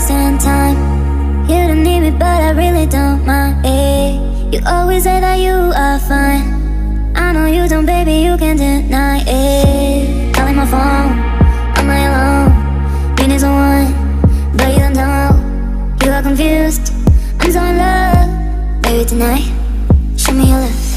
place and time. You don't need me but I really don't mind. Eh. You always say that you are fine. I know you don't baby you can't deny it. Calling my phone, I'm not alone Me needs one, but you don't know. You are confused, I'm so in love. Baby tonight, show me your love.